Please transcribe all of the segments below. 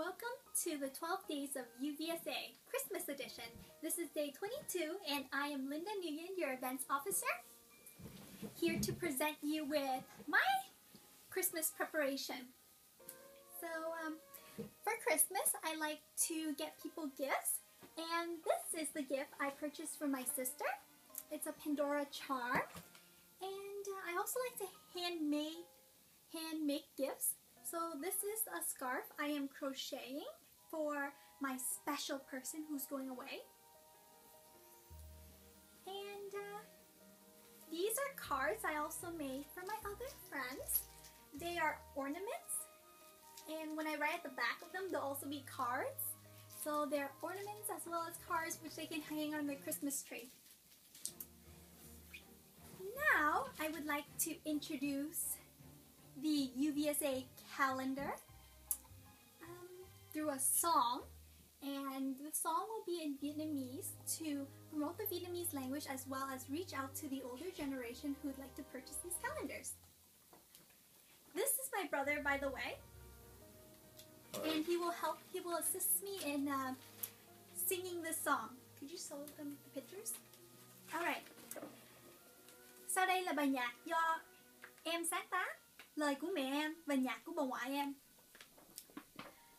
Welcome to the 12 Days of UVSA Christmas Edition. This is day 22 and I am Linda Nguyen, your events officer, here to present you with my Christmas preparation. So um, for Christmas I like to get people gifts and this is the gift I purchased for my sister. It's a Pandora charm and uh, I also like to handmade hand make gifts so this is a scarf I am crocheting for my special person who's going away. And uh, these are cards I also made for my other friends. They are ornaments and when I write at the back of them they'll also be cards. So they're ornaments as well as cards which they can hang on their Christmas tree. Now I would like to introduce the UVSA calendar um, through a song and the song will be in Vietnamese to promote the Vietnamese language as well as reach out to the older generation who'd like to purchase these calendars. This is my brother by the way and he will help, he will assist me in uh, singing this song. Could you show them the pictures? Alright. Sau đây là bài nhạc do em sáng tác lời của mẹ em và nhạc của bà ngoại em.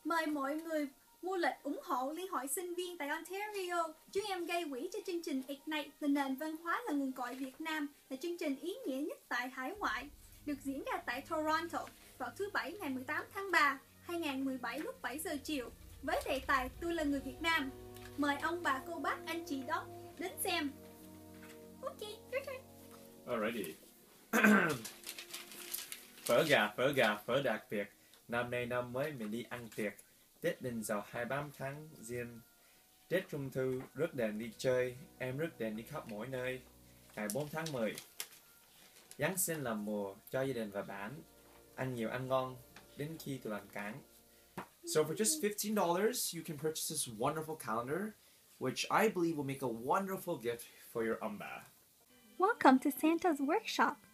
Mời mọi người mua lịch ủng hộ Liên hội sinh viên tại Ontario. Chúng em gây quỹ cho chương trình Ignite là nền văn hóa là nguồn cội Việt Nam là chương trình ý nghĩa nhất tại hải ngoại được diễn ra tại Toronto vào thứ Bảy ngày 18 tháng 3 2017 lúc 7 giờ chiều với đề tài Tôi là người Việt Nam. Mời ông bà cô bác anh chị đó đến xem. Ok, your turn. Alrighty. phở gà, phở gà, phở đặc biệt. Năm nay năm mới mình đi ăn tiệc. Tết đình dậu 28 tháng riêng. Tết Trung Thu rất đèn đi chơi, em rất đèn đi khắp mỗi nơi. Ngày 4 tháng 10. Giáng sinh là mùa cho gia đình và bạn. Ăn nhiều ăn ngon, đến khi tụi làm cán. So for just $15, you can purchase this wonderful calendar, which I believe will make a wonderful gift for your umba. Welcome to Santa's workshop.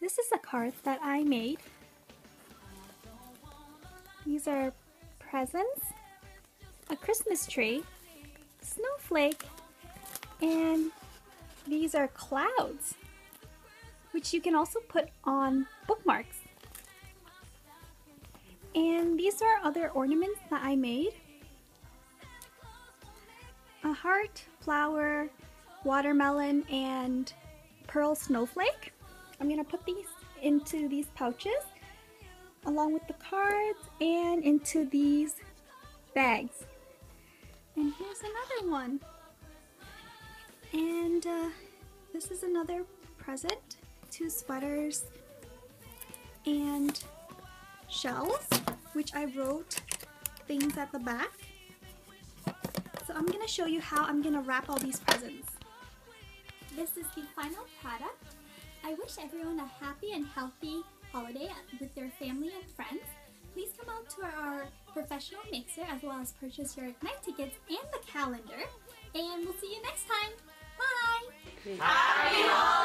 This is a card that I made. These are presents, a Christmas tree, snowflake, and these are clouds, which you can also put on bookmarks. And these are other ornaments that I made. A heart, flower, watermelon, and pearl snowflake. I'm gonna put these into these pouches along with the cards and into these bags. And here's another one. And uh, this is another present. Two sweaters and shells, which I wrote things at the back. So I'm gonna show you how I'm gonna wrap all these presents. This is the final product. Wish everyone a happy and healthy holiday with their family and friends. Please come out to our professional mixer as well as purchase your Ignite tickets and the calendar. And we'll see you next time. Bye! Happy holidays!